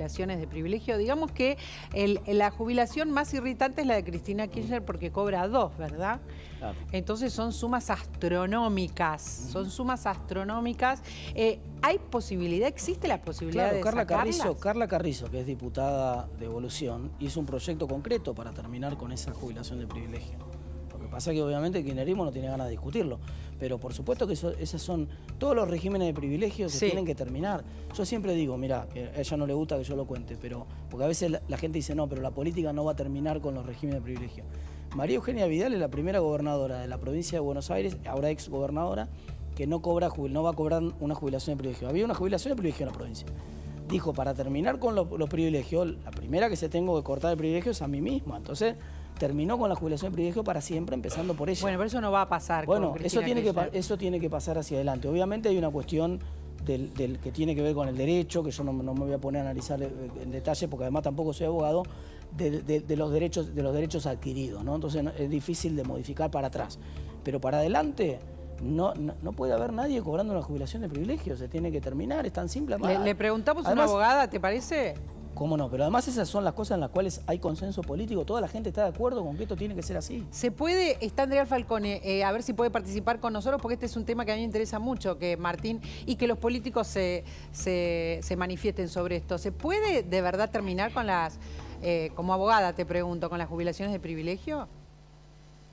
jubilaciones de privilegio. Digamos que el- la jubilación más irritante es la de Cristina Kirchner porque cobra dos, ¿verdad? Claro. Entonces son sumas astronómicas, son sumas astronómicas. Eh, ¿Hay posibilidad, existe la posibilidad Claro, de Carla sacarlas? Carrizo, Carla Carrizo, que es diputada de Evolución, hizo un proyecto concreto para terminar con esa jubilación de privilegio. Pasa que obviamente el kirchnerismo no tiene ganas de discutirlo, pero por supuesto que eso- esos son todos los regímenes de privilegios que Sí. tienen que terminar. Yo siempre digo, mira, que a ella no le gusta que yo lo cuente, pero porque a veces la, la gente dice, no, pero la política no va a terminar con los regímenes de privilegio. María Eugenia Vidal es la primera gobernadora de la provincia de Buenos Aires, ahora ex gobernadora, que no, cobra, no va a cobrar una jubilación de privilegio. Había una jubilación de privilegio en la provincia. Dijo, para terminar con lo- los privilegios, la primera que se tengo que cortar de privilegios es a mí misma. Entonces, terminó con la jubilación de privilegio para siempre, empezando por ella. Bueno, pero eso no va a pasar. con Bueno, eso Cristina tiene, que, eso tiene que pasar hacia adelante. Obviamente hay una cuestión del, del que tiene que ver con el derecho, que yo no, no me voy a poner a analizar eh, en detalle, porque además tampoco soy abogado, de, de- de los, derechos, de los derechos adquiridos. ¿no? Entonces es difícil de modificar para atrás. Pero para adelante no, no, no puede haber nadie cobrando una jubilación de privilegios. Se tiene que terminar, es tan simple. Le, le preguntamos a una abogada, ¿te parece? ¿Cómo no? Pero además esas son las cosas en las cuales hay consenso político. Toda la gente está de acuerdo con que esto tiene que ser así. Se puede, está Andrea Falcone, eh, a ver si puede participar con nosotros, porque este es un tema que a mí me interesa mucho, que Martín, y que los políticos se, se- se manifiesten sobre esto. ¿Se puede de verdad terminar con las, eh, como abogada te pregunto, con las jubilaciones de privilegio?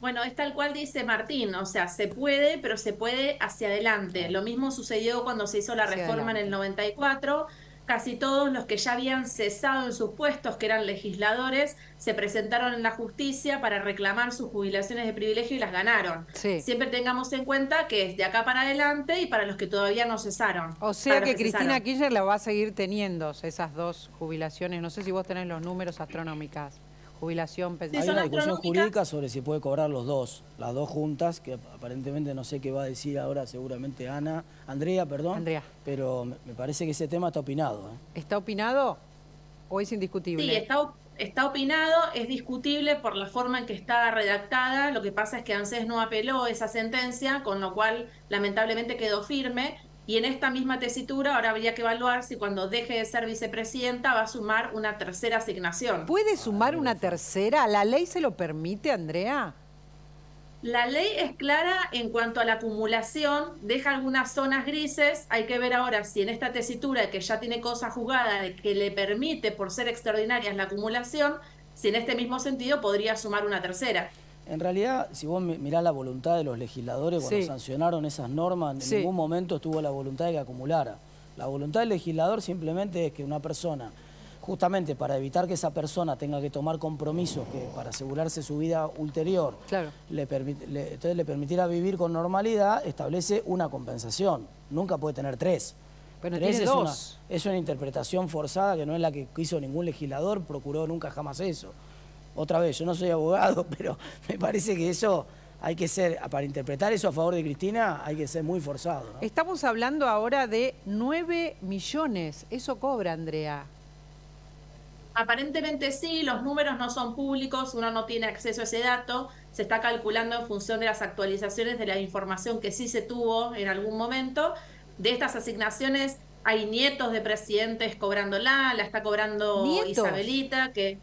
Bueno, es tal cual dice Martín, o sea, se puede, pero se puede hacia adelante. Lo mismo sucedió cuando se hizo la Hacia reforma en el adelante. 94. Casi todos los que ya habían cesado en sus puestos, que eran legisladores, se presentaron en la justicia para reclamar sus jubilaciones de privilegio y las ganaron. Sí. Siempre tengamos en cuenta que es de acá para adelante y para los que todavía no cesaron. O sea que Cristina cesaron. Kirchner la va a seguir teniendo, esas dos jubilaciones. No sé si vos tenés los números astronómicas. Jubilación, Hay una discusión jurídica sobre si puede cobrar los dos, las dos juntas, que aparentemente no sé qué va a decir ahora seguramente Ana, Andrea, perdón. Andrea. Pero me parece que ese tema está opinado. ¿eh? ¿Está opinado o es indiscutible? Sí, está, está opinado, es discutible por la forma en que está redactada. Lo que pasa es que ANSES no apeló esa sentencia, con lo cual lamentablemente quedó firme. Y en esta misma tesitura ahora habría que evaluar si cuando deje de ser vicepresidenta va a sumar una tercera asignación. ¿Puede sumar una tercera? ¿La ley se lo permite, Andrea? La ley es clara en cuanto a la acumulación, deja algunas zonas grises, hay que ver ahora si en esta tesitura que ya tiene cosa jugada de que le permite por ser extraordinarias la acumulación, si en este mismo sentido podría sumar una tercera. En realidad, si vos mi- mirás la voluntad de los legisladores cuando Sí. sancionaron esas normas, en Sí. ningún momento estuvo la voluntad de que acumulara. La voluntad del legislador simplemente es que una persona, justamente para evitar que esa persona tenga que tomar compromisos que para asegurarse su vida ulterior, Claro. le permit- le- entonces le permitiera vivir con normalidad, establece una compensación. Nunca puede tener tres. Bueno, tres tiene es dos. Una, es una interpretación forzada que no es la que hizo ningún legislador, procuró nunca jamás eso. Otra vez, yo no soy abogado, pero me parece que eso hay que ser, para interpretar eso a favor de Cristina, hay que ser muy forzado. ¿no? Estamos hablando ahora de 9 millones. Eso cobra, Andrea. Aparentemente sí, los números no son públicos, uno no tiene acceso a ese dato, se está calculando en función de las actualizaciones de la información que sí se tuvo en algún momento. De estas asignaciones hay nietos de presidentes cobrándola, la está cobrando ¿Nietos? Isabelita, que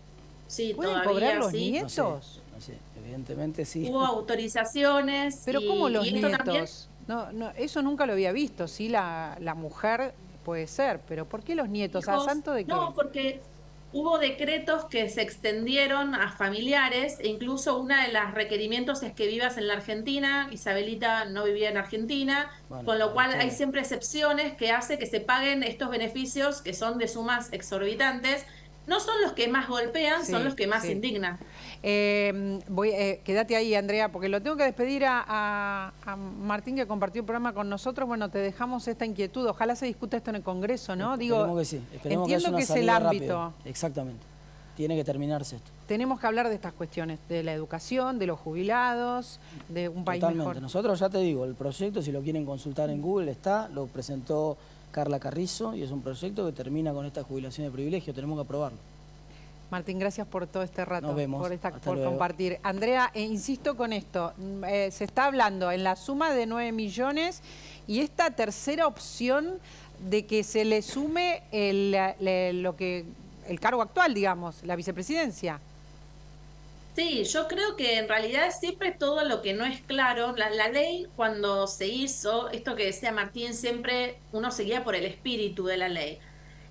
sí, ¿Pueden todavía cobrar los sí. nietos? No sé, no sé, evidentemente sí. Hubo autorizaciones. Pero y- ¿cómo los nietos? No, no, eso nunca lo había visto. Sí, la, la mujer puede ser, pero ¿por qué los nietos? ¿A hijos- santo de qué? No, porque hubo decretos que se extendieron a familiares e incluso una de las requerimientos es que vivas en la Argentina. Isabelita no vivía en Argentina, Bueno, con lo cual hay siempre excepciones que hace que se paguen estos beneficios que son de sumas exorbitantes. No son los que más golpean, Sí, son los que más sí. indignan. Eh, voy, eh, quédate ahí, Andrea, porque lo tengo que despedir a, a- a Martín que compartió el programa con nosotros. Bueno, te dejamos esta inquietud. Ojalá se discuta esto en el Congreso, ¿no? Digo, Esperemos que sí. Esperemos que, entiendo haya una que es el ámbito. Exactamente. Tiene que terminarse esto. Tenemos que hablar de estas cuestiones, de la educación, de los jubilados, de un país Totalmente. mejor. Nosotros ya te digo, el proyecto, si lo quieren consultar en Google, está, lo presentó Carla Carrizo y es un proyecto que termina con esta jubilación de privilegio. Tenemos que aprobarlo. Martín, gracias por todo este rato, Nos vemos. por, esta- por compartir. Andrea, eh, insisto con esto, mm, eh, se está hablando en la suma de 9 millones y esta tercera opción de que se le sume el, lo que, el cargo actual, digamos, la vicepresidencia. Sí, yo creo que en realidad siempre todo lo que no es claro, la, ley cuando se hizo, esto que decía Martín, siempre uno seguía por el espíritu de la ley.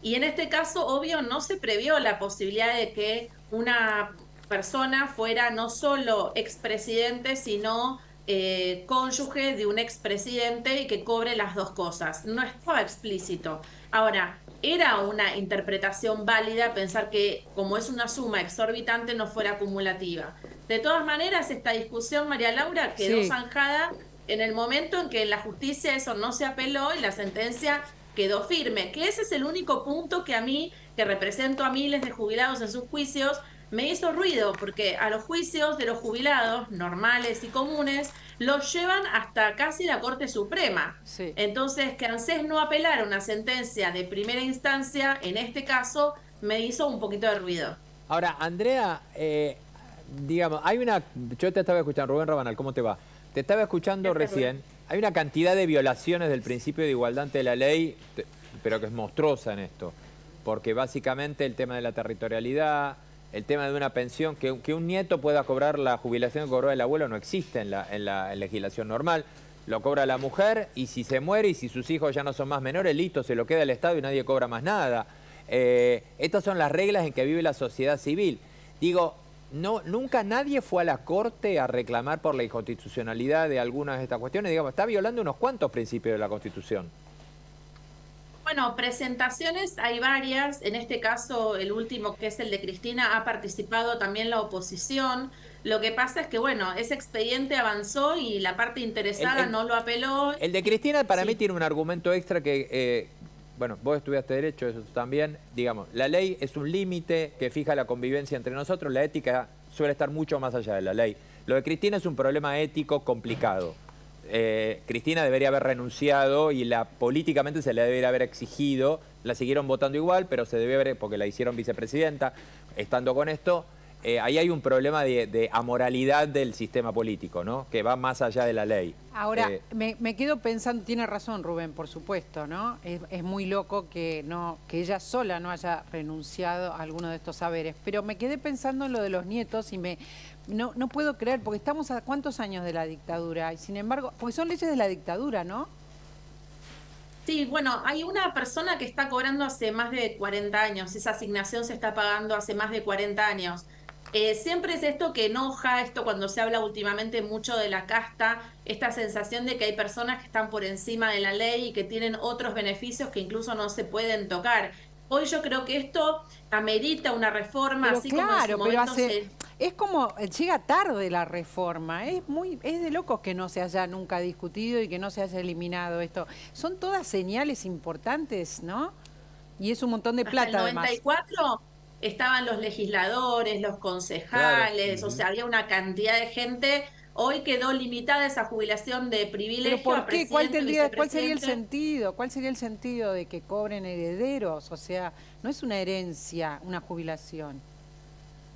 Y en este caso, obvio, no se previó la posibilidad de que una persona fuera no solo expresidente, sino eh, cónyuge de un expresidente y que cobre las dos cosas. No estaba explícito. Ahora, era una interpretación válida pensar que como es una suma exorbitante no fuera acumulativa. De todas maneras, esta discusión, María Laura, quedó zanjada en el momento en que en la justicia eso no se apeló y la sentencia quedó firme, que ese es el único punto que a mí, que represento a miles de jubilados en sus juicios, me hizo ruido, porque a los juicios de los jubilados normales y comunes los llevan hasta casi la Corte Suprema. Entonces, que ANSES no apelara una sentencia de primera instancia, en este caso, me hizo un poquito de ruido. Ahora, Andrea, eh, digamos, hay una... Yo te estaba escuchando, Rubén Rabanal, ¿cómo te va? Te estaba escuchando recién hay una cantidad de violaciones del principio de igualdad ante la ley, pero que es monstruosa en esto. Porque básicamente el tema de la territorialidad, el tema de una pensión, que, un nieto pueda cobrar la jubilación que cobró el abuelo no existe en la, legislación normal. Lo cobra la mujer y si se muere y si sus hijos ya no son más menores, listo, se lo queda el Estado y nadie cobra más nada. Eh, estas son las reglas en que vive la sociedad civil. Digo, no, nunca nadie fue a la Corte a reclamar por la inconstitucionalidad de algunas de estas cuestiones. Digamos, está violando unos cuantos principios de la Constitución. Bueno, presentaciones hay varias. En este caso, el último, que es el de Cristina, ha participado también la oposición. Lo que pasa es que, bueno, ese expediente avanzó y la parte interesada no lo apeló. El de Cristina para mí tiene un argumento extra que, eh, bueno, vos estudiaste Derecho, eso también, digamos, la ley es un límite que fija la convivencia entre nosotros, la ética suele estar mucho más allá de la ley. Lo de Cristina es un problema ético complicado. Eh, Cristina debería haber renunciado y la políticamente se le debería haber exigido, la siguieron votando igual, pero se debe haber, porque la hicieron vicepresidenta, estando con esto, eh, ahí hay un problema de, amoralidad del sistema político, ¿no? Que va más allá de la ley. Ahora, eh, me, quedo pensando, tiene razón Rubén, por supuesto, ¿no? Es, muy loco que, no, que ella sola no haya renunciado a alguno de estos saberes, pero me quedé pensando en lo de los nietos y me no, no puedo creer, porque estamos a cuántos años de la dictadura, y sin embargo, porque son leyes de la dictadura, ¿no? Sí, bueno, hay una persona que está cobrando hace más de 40 años, esa asignación se está pagando hace más de 40 años. Eh, siempre es esto que enoja, esto cuando se habla últimamente mucho de la casta, esta sensación de que hay personas que están por encima de la ley y que tienen otros beneficios que incluso no se pueden tocar. Hoy yo creo que esto amerita una reforma, así claro, como pero es como llega tarde la reforma, es muy es de locos que no se haya nunca discutido y que no se haya eliminado esto. Son todas señales importantes, ¿no? Y es un montón de plata Hasta el 94 estaban los legisladores, los concejales, o sea, había una cantidad de gente. Hoy quedó limitada esa jubilación de privilegio. ¿Pero por qué? ¿Cuál, tendría, ¿Cuál sería el sentido? ¿Cuál sería el sentido de que cobren herederos? O sea, no es una herencia, una jubilación.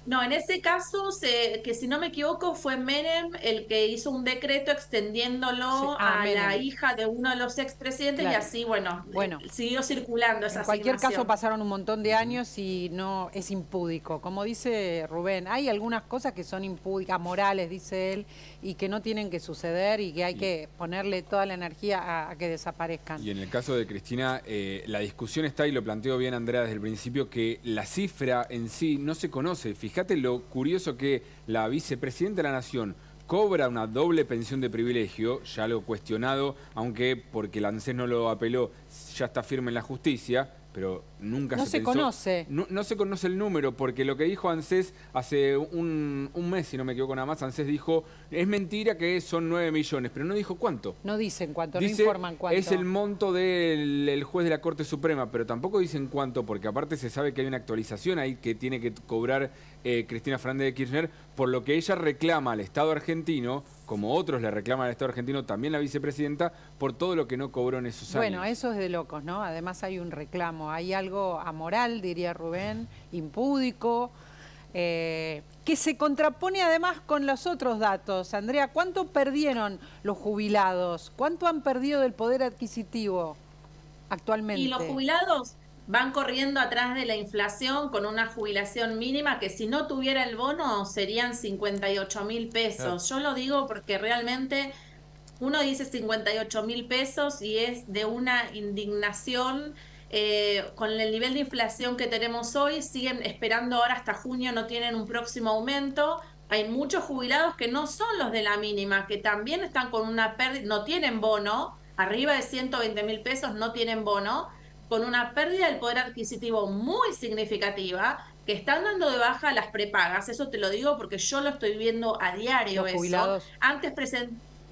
No, en ese caso, que si no me equivoco, fue Menem el que hizo un decreto extendiéndolo ah, a la hija de uno de los expresidentes y así, bueno, bueno siguió circulando esa En cualquier caso pasaron un montón de años y no es impúdico. Como dice Rubén, hay algunas cosas que son impúdicas, morales, dice él, y que no tienen que suceder y que hay que ponerle toda la energía a, que desaparezcan. Y en el caso de Cristina, eh, la discusión está, y lo planteó bien Andrea desde el principio, que la cifra en sí no se conoce. Fíjate lo curioso que la vicepresidenta de la Nación cobra una doble pensión de privilegio, ya lo cuestionado, aunque porque el ANSES no lo apeló, ya está firme en la justicia, pero nunca no se, conoce. No, se conoce el número, porque lo que dijo ANSES hace un, mes, si no me equivoco nada más, ANSES dijo, es mentira que son 9 millones, pero no dijo cuánto. No dicen cuánto, no informan cuánto. Es el monto del juez de la Corte Suprema, pero tampoco dicen cuánto, porque aparte se sabe que hay una actualización ahí que tiene que cobrar eh, Cristina Fernández de Kirchner, por lo que ella reclama al Estado argentino, como otros le reclaman al Estado argentino, también la vicepresidenta, por todo lo que no cobró en esos años. Bueno, eso es de locos, ¿no? Además hay un reclamo, hay algo amoral, diría Rubén, impúdico, eh, que se contrapone además con los otros datos. Andrea, ¿cuánto perdieron los jubilados? ¿Cuánto han perdido del poder adquisitivo? actualmente? Y los jubilados van corriendo atrás de la inflación con una jubilación mínima que si no tuviera el bono serían 58 mil pesos. Yo lo digo porque realmente uno dice 58 mil pesos y es de una indignación. Eh, con el nivel de inflación que tenemos hoy, siguen esperando ahora hasta junio, no tienen un próximo aumento. Hay muchos jubilados que no son los de la mínima, que también están con una pérdida, no tienen bono, arriba de 120 mil pesos no tienen bono, con una pérdida del poder adquisitivo muy significativa, que están dando de baja las prepagas. Eso te lo digo porque yo lo estoy viendo a diario. Los jubilados. Antes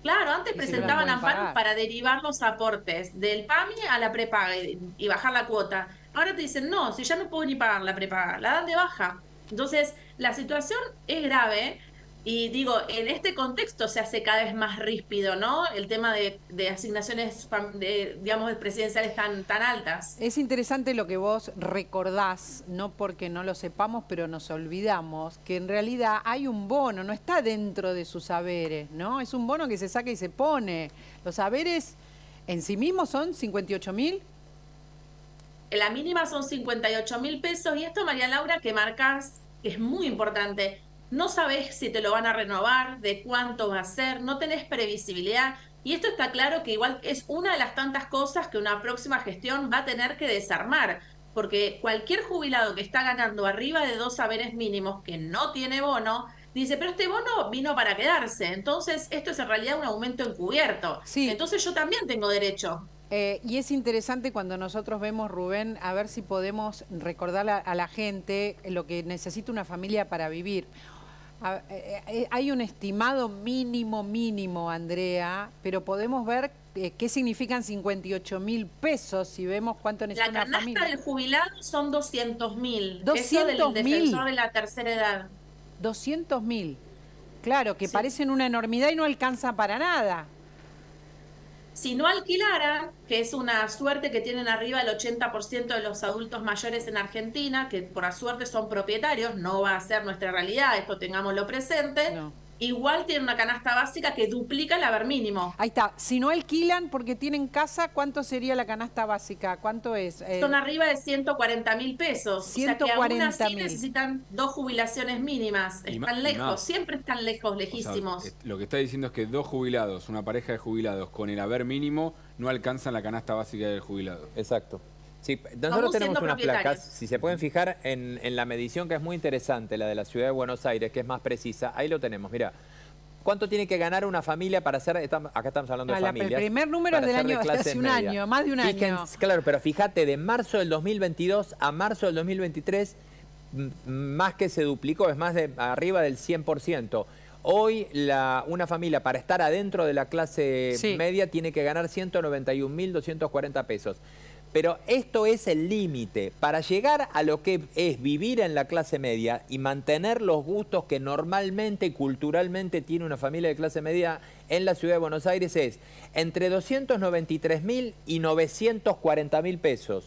Claro, antes presentaban amparos para derivar los aportes del PAMI a la prepaga y, y, bajar la cuota. Ahora te dicen, no, si ya no puedo ni pagar la prepaga, la dan de baja. Entonces, la situación es grave y digo, en este contexto se hace cada vez más ríspido, ¿no? El tema de, asignaciones, de, digamos, presidenciales tan, tan altas. Es interesante lo que vos recordás, no porque no lo sepamos, pero nos olvidamos, que en realidad hay un bono, no está dentro de sus saberes, ¿no? Es un bono que se saca y se pone. Los saberes en sí mismos son 58 mil. La mínima son 58 mil pesos y esto, María Laura, que marcas, es muy importante no sabes si te lo van a renovar, de cuánto va a ser, no tenés previsibilidad. Y esto está claro que igual es una de las tantas cosas que una próxima gestión va a tener que desarmar, porque cualquier jubilado que está ganando arriba de dos saberes mínimos que no tiene bono, dice, pero este bono vino para quedarse, entonces esto es en realidad un aumento encubierto. Sí. Entonces yo también tengo derecho. Eh, y es interesante cuando nosotros vemos, Rubén, a ver si podemos recordar a la gente lo que necesita una familia para vivir. Eh, eh, hay un estimado mínimo, mínimo, Andrea, pero podemos ver eh, qué significan 58 mil pesos si vemos cuánto necesita la una familia. La del jubilado son 200 mil. 200 mil. de la tercera edad. 200 mil. Claro, que parecen una enormidad y no alcanza para nada. Si no alquilaran, que es una suerte que tienen arriba el 80% de los adultos mayores en Argentina, que por suerte son propietarios, no va a ser nuestra realidad, esto tengámoslo presente igual tiene una canasta básica que duplica el haber mínimo. Ahí está. Si no alquilan porque tienen casa, ¿cuánto sería la canasta básica? ¿Cuánto es? Eh, Son arriba de 140 mil pesos. 140 o sea que aún así necesitan dos jubilaciones mínimas. Están lejos, siempre están lejos, lejísimos. lo que está diciendo es que dos jubilados, una pareja de jubilados con el haber mínimo, no alcanzan la canasta básica del jubilado. Exacto. Sí, nosotros tenemos unas placas, si se pueden fijar en, la medición que es muy interesante, la de la ciudad de Buenos Aires, que es más precisa, ahí lo tenemos, mira. ¿Cuánto tiene que ganar una familia para hacer, acá estamos hablando de familias. El primer número es del año, hace un año, más de un año. Claro, pero fíjate, de marzo del 2022 a marzo del 2023, más que se duplicó, es más de arriba del 100%. Hoy la, una familia para estar adentro de la clase media tiene que ganar 191.240 pesos. Pero esto es el límite. Para llegar a lo que es vivir en la clase media y mantener los gustos que normalmente y culturalmente tiene una familia de clase media en la ciudad de Buenos Aires es entre 293 mil y 940 mil pesos.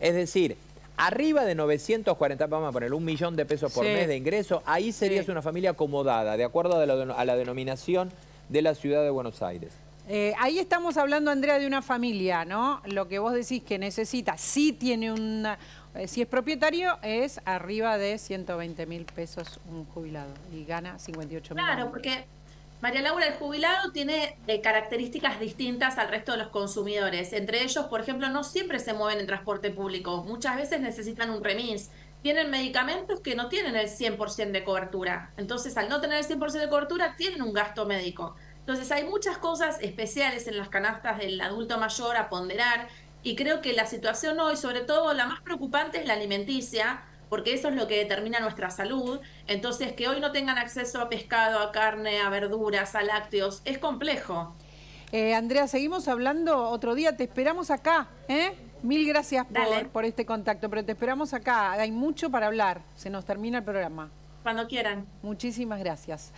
Es decir, arriba de 940, vamos a poner un millón de pesos por mes de ingreso, ahí serías una familia acomodada, de acuerdo a la denominación de la ciudad de Buenos Aires. Eh, ahí estamos hablando, Andrea, de una familia, ¿no? Lo que vos decís que necesita, si tiene una, eh, si es propietario, es arriba de 120 mil pesos un jubilado y gana 58 mil. Claro, porque María Laura, el jubilado tiene eh, características distintas al resto de los consumidores. Entre ellos, por ejemplo, no siempre se mueven en transporte público. Muchas veces necesitan un remis. Tienen medicamentos que no tienen el 100% de cobertura. Entonces, al no tener el 100% de cobertura, tienen un gasto médico. Entonces hay muchas cosas especiales en las canastas del adulto mayor a ponderar y creo que la situación hoy, sobre todo la más preocupante es la alimenticia, porque eso es lo que determina nuestra salud. Entonces que hoy no tengan acceso a pescado, a carne, a verduras, a lácteos, es complejo. Eh, Andrea, seguimos hablando otro día, te esperamos acá, ¿eh? Mil gracias por, por, este contacto, pero te esperamos acá, hay mucho para hablar, se nos termina el programa. Cuando quieran. Muchísimas gracias.